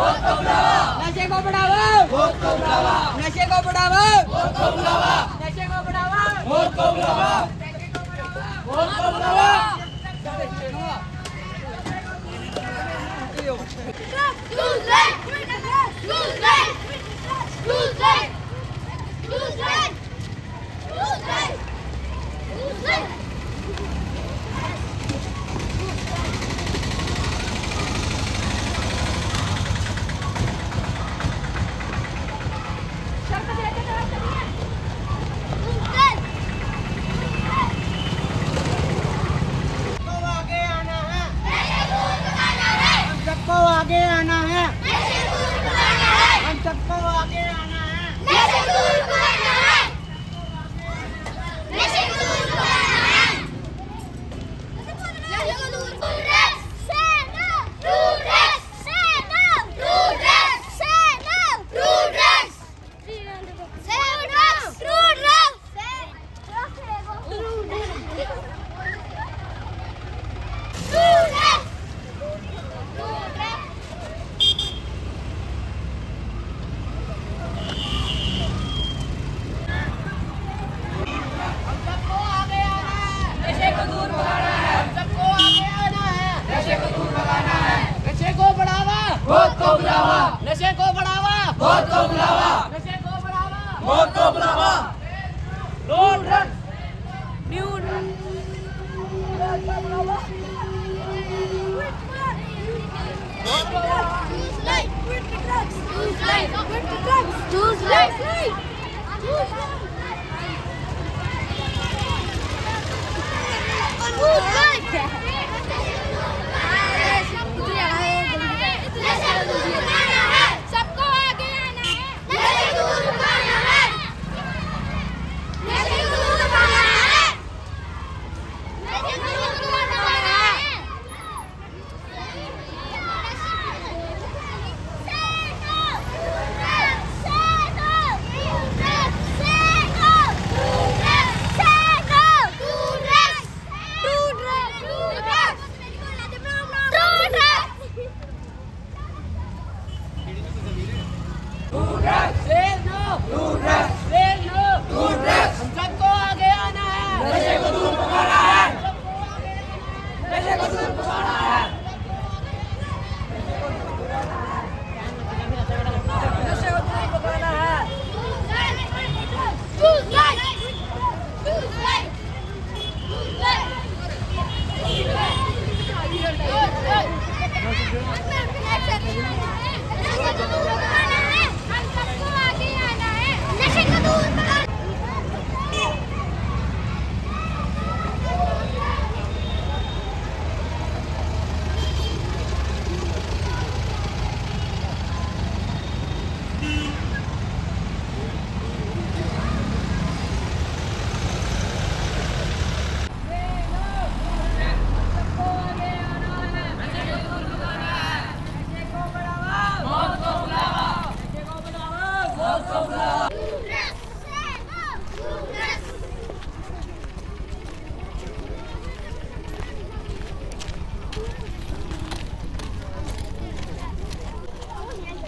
नशे को बढ़ावा नशे को बढ़ावा नशे को बढ़ावा नशे को सबको बहुत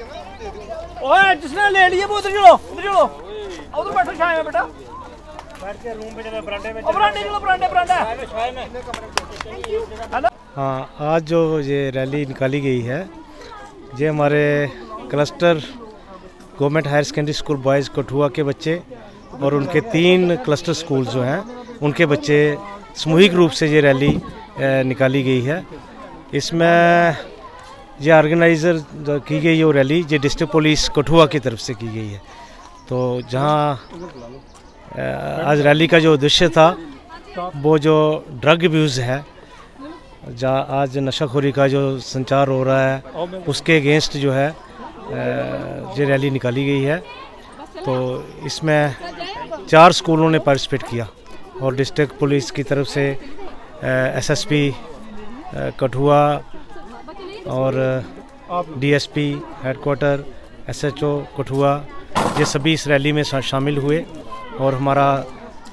ओए जिसने ले लिए वो उधर चलो उधर चलो। उधर बैठो छाया में बेटा। बैठ के रूम पे चलो बरांडे में बरांडे। चलो बरांडे बरांडा ना? हाँ आज जो ये रैली निकाली गई है ये हमारे cluster government higher secondary school boys Kathua के बच्चे और उनके तीन क्लस्टर स्कूल जो हैं, उनके बच्चे सामूहिक रूप से ये रैली निकाली गई है। इसमें ये ऑर्गेनाइज़र की गई वो रैली, ये डिस्ट्रिक्ट पुलिस कठुआ की तरफ़ से की गई है। तो जहाँ आज रैली का जो उद्देश्य था, वो जो ड्रग अब्यूज़ है जहाँ आज नशाखोरी का जो संचार हो रहा है, उसके अगेंस्ट जो है ये रैली निकाली गई है। तो इसमें चार स्कूलों ने पार्टिसिपेट किया और डिस्ट्रिक्ट पुलिस की तरफ़ से एसएसपी कठुआ और डीएसपी हेडक्वार्टर एसएचओ कठुआ, ये सभी इस रैली में शामिल हुए और हमारा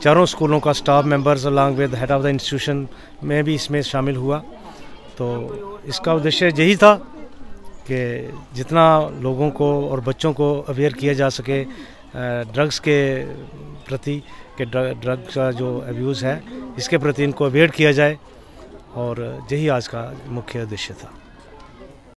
चारों स्कूलों का staff members along with head of the institution में भी इसमें शामिल हुआ। तो इसका उद्देश्य यही था कि जितना लोगों को और बच्चों को अवेयर किया जा सके ड्रग्स के प्रति, कि ड्रग का जो अब्यूज़ है, इसके प्रति इनको अवेयर किया जाए। और यही आज का मुख्य उद्देश्य था।